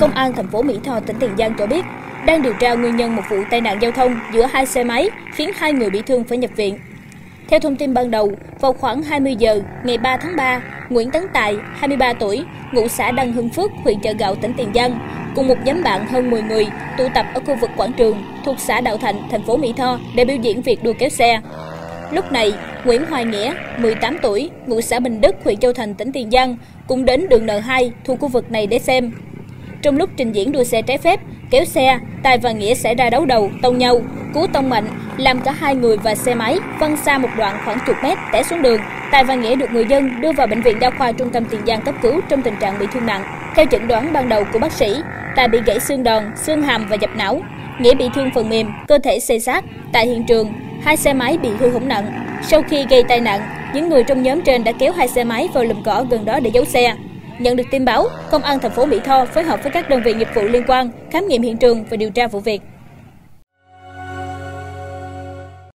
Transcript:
Công an thành phố Mỹ Tho, tỉnh Tiền Giang cho biết đang điều tra nguyên nhân một vụ tai nạn giao thông giữa hai xe máy khiến hai người bị thương phải nhập viện. Theo thông tin ban đầu, vào khoảng 20 giờ ngày 3 tháng 3, Nguyễn Tấn Tài, 23 tuổi, ngụ xã Đăng Hưng Phước, huyện Chợ Gạo, tỉnh Tiền Giang, cùng một nhóm bạn hơn 10 người tụ tập ở khu vực quảng trường thuộc xã Đạo Thạnh, thành phố Mỹ Tho để biểu diễn việc đua kéo xe. Lúc này, Nguyễn Hoài Nghĩa, 18 tuổi, ngụ xã Bình Đức, huyện Châu Thành, tỉnh Tiền Giang, cũng đến đường N2 thuộc khu vực này để xem. Trong lúc trình diễn đua xe trái phép, kéo xe, Tài và Nghĩa xảy ra đấu đầu, tông nhau, cú tông mạnh, làm cả hai người và xe máy văng xa một đoạn khoảng chục mét té xuống đường. Tài và Nghĩa được người dân đưa vào bệnh viện đa khoa trung tâm Tiền Giang cấp cứu trong tình trạng bị thương nặng. Theo chẩn đoán ban đầu của bác sĩ, Tài bị gãy xương đòn, xương hàm và dập não. Nghĩa bị thương phần mềm, cơ thể xê xác. Tại hiện trường, hai xe máy bị hư hỏng nặng. Sau khi gây tai nạn, những người trong nhóm trên đã kéo hai xe máy vào lùm cỏ gần đó để giấu xe. Nhận được tin báo, Công an thành phố Mỹ Tho phối hợp với các đơn vị nghiệp vụ liên quan khám nghiệm hiện trường và điều tra vụ việc.